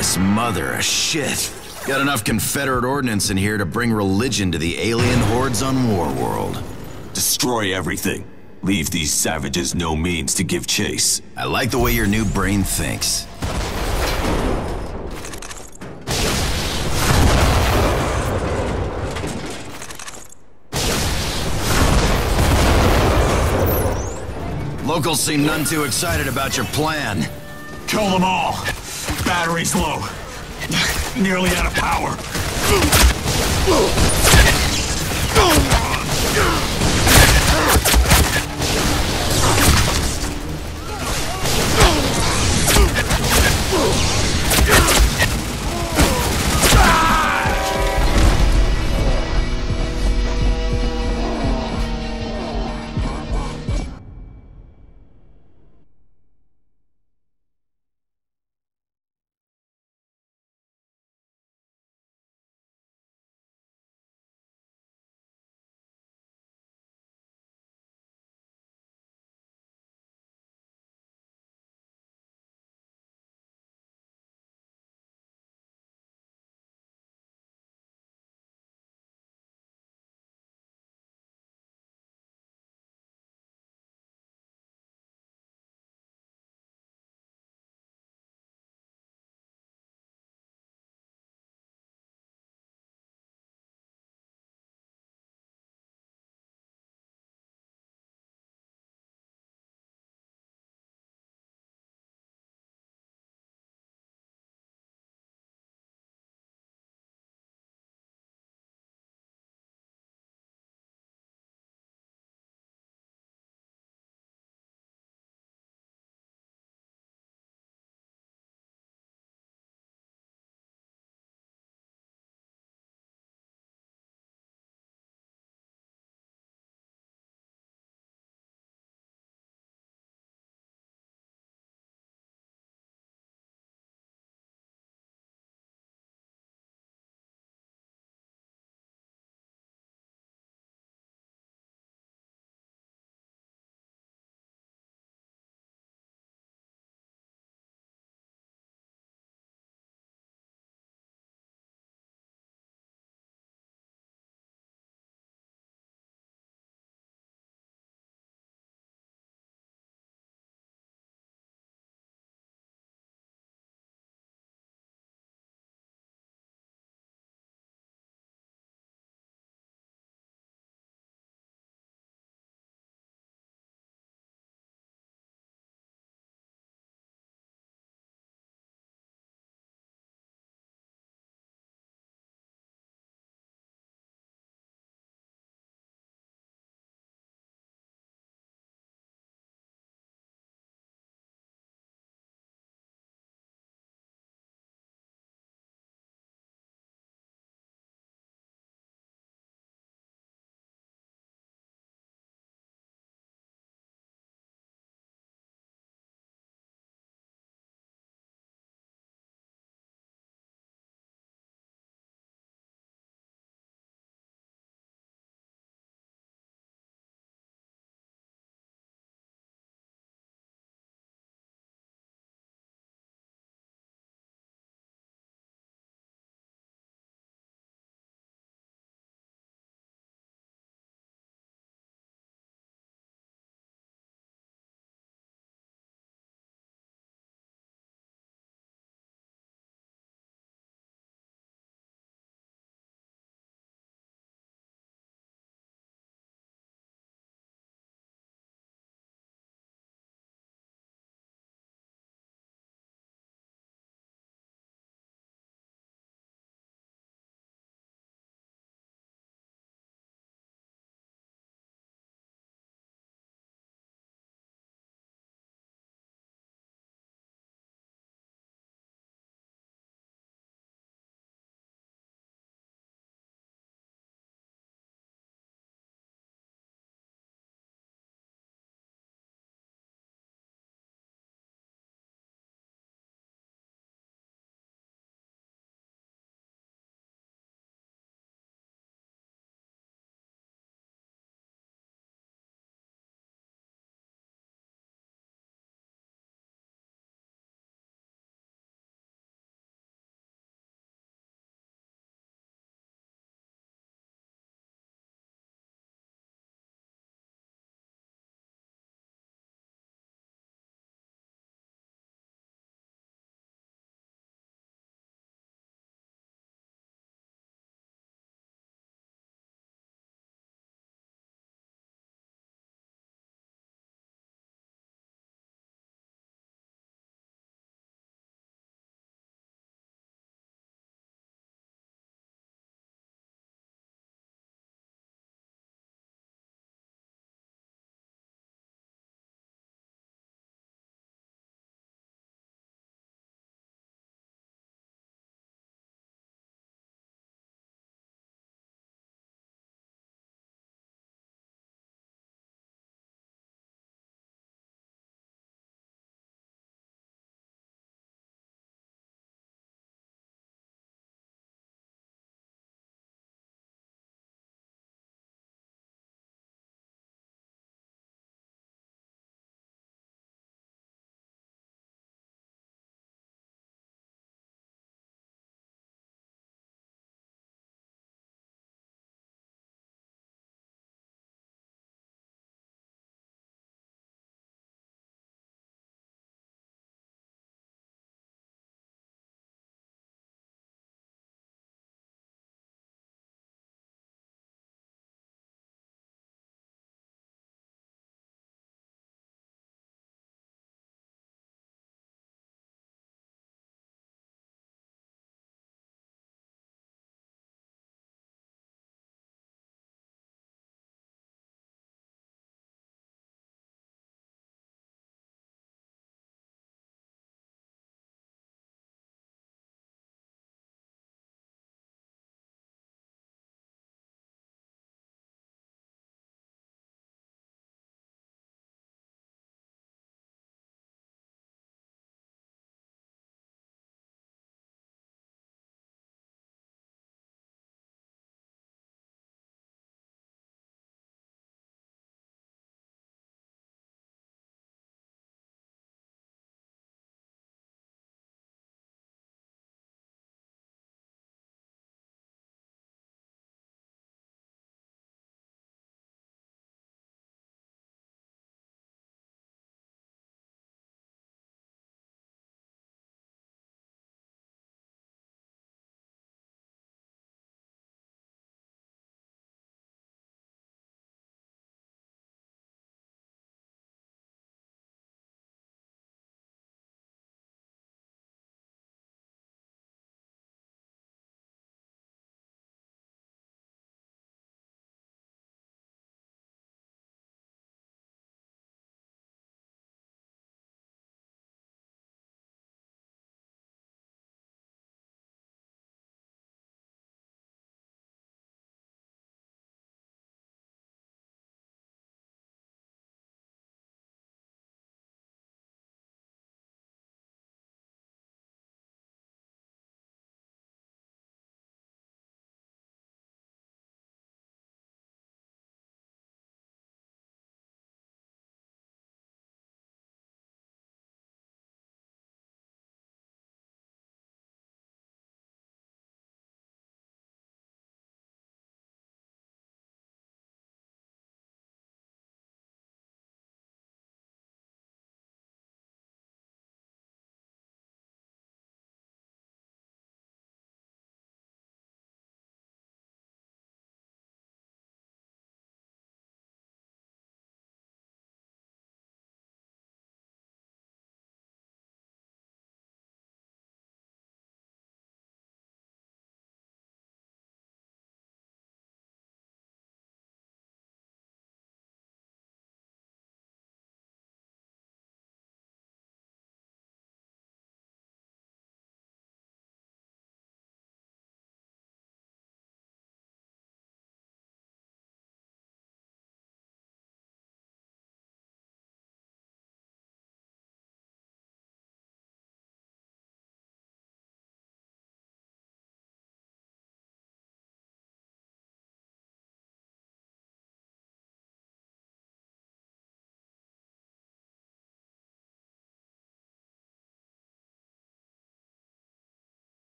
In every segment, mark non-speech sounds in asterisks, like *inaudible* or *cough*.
This mother of shit. Got enough Confederate ordnance in here to bring religion to the alien hordes on Warworld. Destroy everything. Leave these savages no means to give chase. I like the way your new brain thinks. Locals seem none too excited about your plan. Kill them all. Battery's low. Nearly out of power.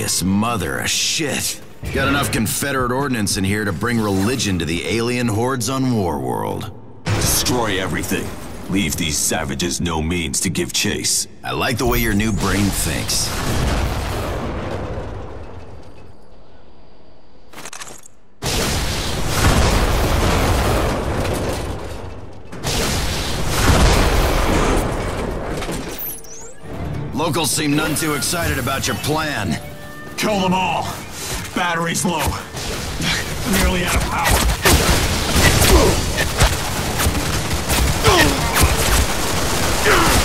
Glorious mother of shit. Got enough Confederate ordnance in here to bring religion to the alien hordes on Warworld. Destroy everything. Leave these savages no means to give chase. I like the way your new brain thinks. Locals seem none too excited about your plan. Kill them all. Battery's low. Nearly out of power. *laughs*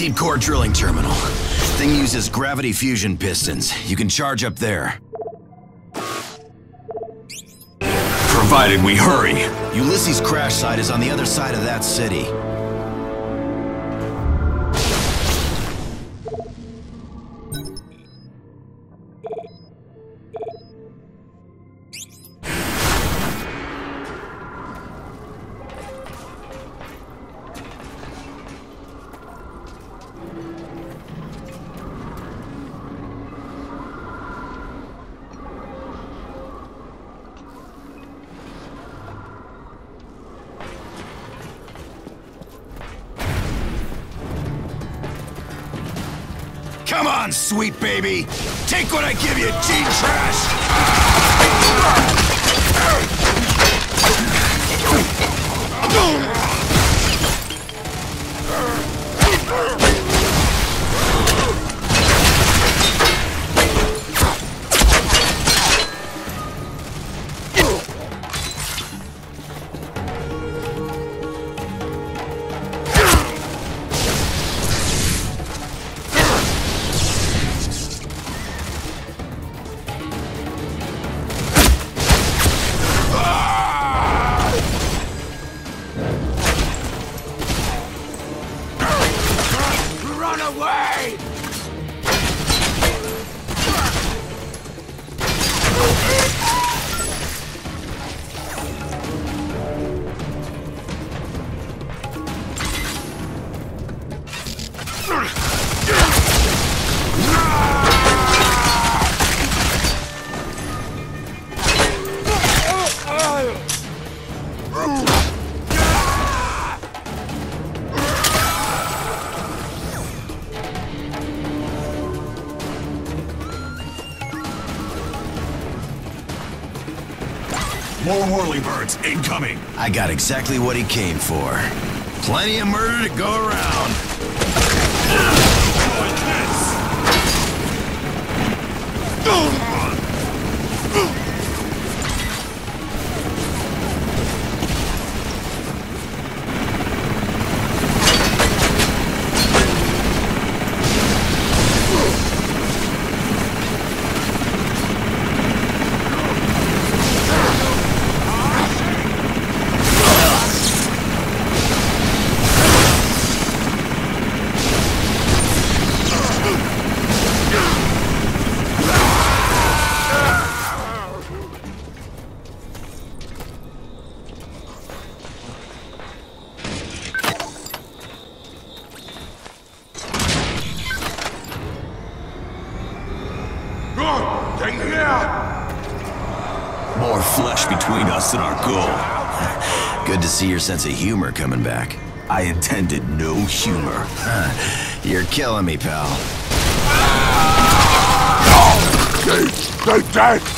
Deep core drilling terminal. Thing uses gravity fusion pistons. You can charge up there. Provided we hurry. Ulysses' crash site is on the other side of that city. Baby! Take what I give you, G-Trash! I got exactly what he came for. Plenty of murder to go around. Sense of humor coming back. I intended no humor. *laughs* You're killing me, pal.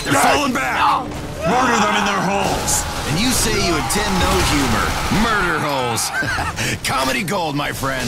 They're falling back! Murder them in their holes! And you say you intend no humor. Murder holes. *laughs* Comedy gold, my friend.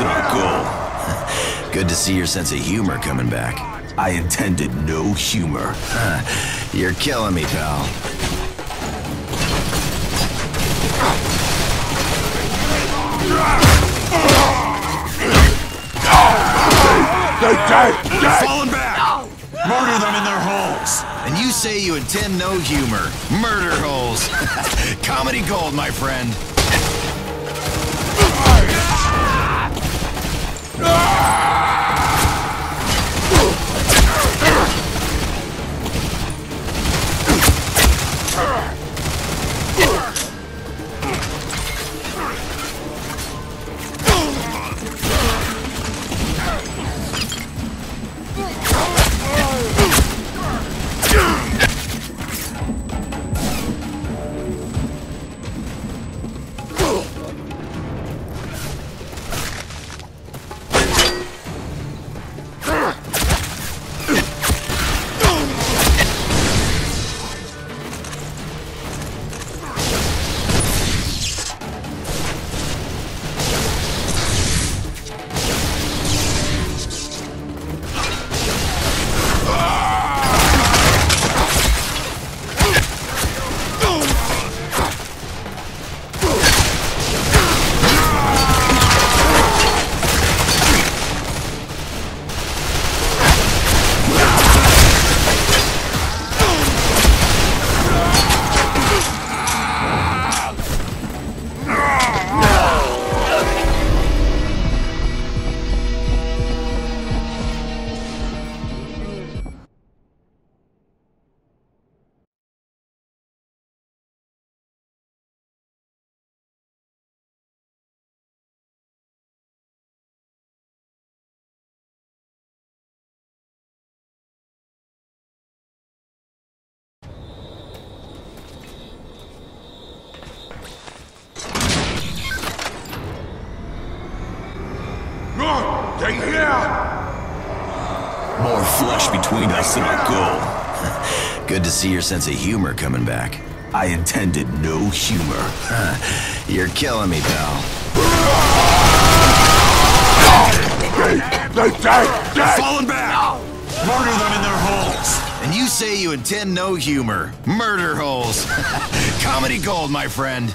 And goal. Good to see your sense of humor coming back. I intended no humor. *laughs* You're killing me, pal. Falling back! Murder them in their holes! And you say you intend no humor. Murder holes. *laughs* Comedy gold, my friend. Ah! More flesh between us and our goal. *laughs* Good to see your sense of humor coming back. I intended no humor. *laughs* You're killing me, pal. They're Falling back! Murder them in their holes! And you say you intend no humor. Murder holes. *laughs* Comedy gold, my friend.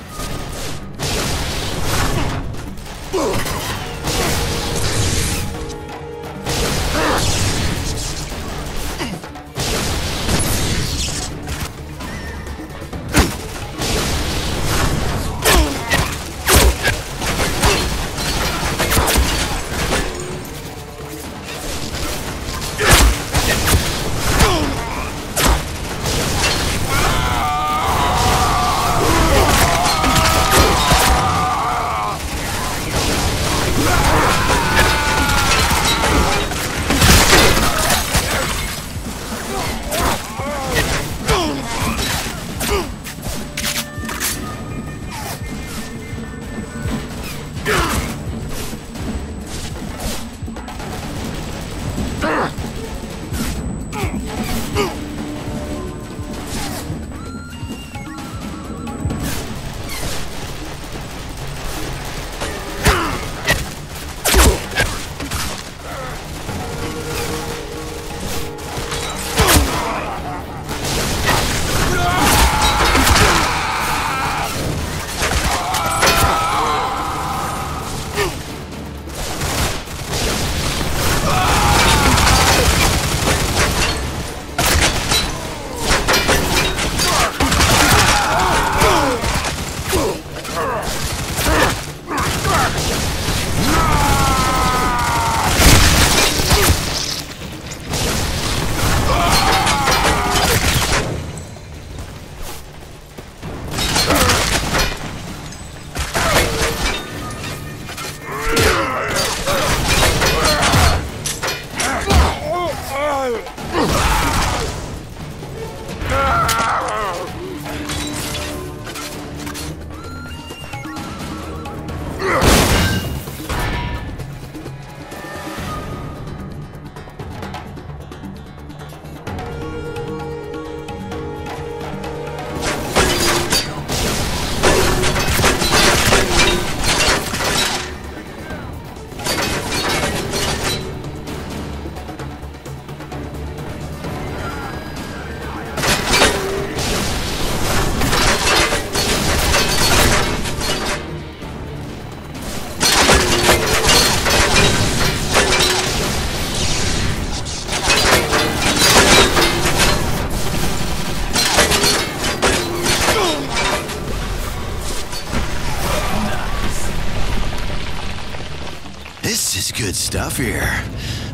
Here.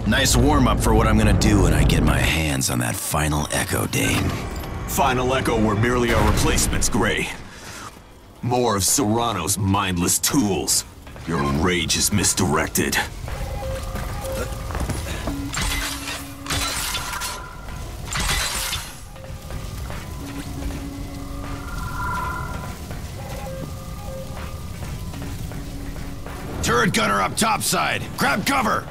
Nice warm-up for what I'm gonna do when I get my hands on that final Echo Dane. Final Echo were merely our replacements, Gray. More of Sarrano's mindless tools. Your rage is misdirected. Turret gunner up topside. Grab cover!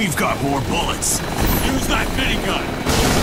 We've got more bullets. Use that minigun.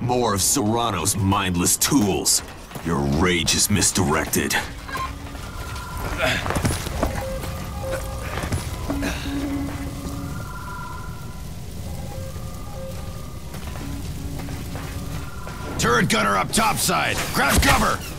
More of Sarrano's mindless tools. Your rage is misdirected. Turret gunner up topside. Grab cover.